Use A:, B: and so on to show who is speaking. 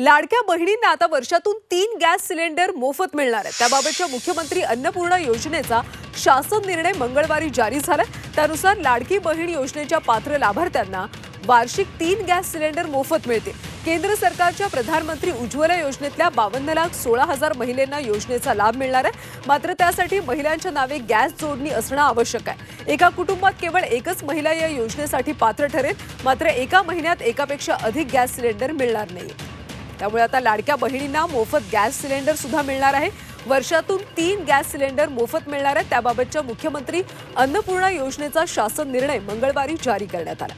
A: लाडक्या बहिणींना आता वर्षातून तीन गॅस सिलेंडर मोफत मिळणार आहे त्याबाबतच्या मुख्यमंत्री अन्नपूर्णा योजनेचा शासन निर्णय मंगळवारी जारी झालाय. त्यानुसार लाडकी बहीण पात्र लाभार्थ्यांना वार्षिक तीन गॅस सिलेंडर मोफत मिळतील. केंद्र सरकारच्या प्रधानमंत्री उज्ज्वला योजनेतल्या बावन्न लाख सोळा हज़ार महिलांना योजनेचा लाभ मिळणार आहे. मात्र त्यासाठी महिलांच्या नावे गॅस जोडणी आवश्यक आहे. एका कुटुंबात केवळ एकच महिला या योजनेसाठी पात्र ठरेल. मात्र एका महिन्यात एकापेक्षा अधिक गॅस सिलेंडर मिळणार नाही त्यामुळे आता लाडक्या बहिणींना मोफत गॅस सिलेंडर सुद्धा मिळणार आहे. वर्षातून तीन गॅस सिलेंडर मोफत मिळणार आहे त्याबाबतच्या मुख्यमंत्री अन्नपूर्णा योजनेचा शासन निर्णय मंगळवारी जारी करण्यात आला.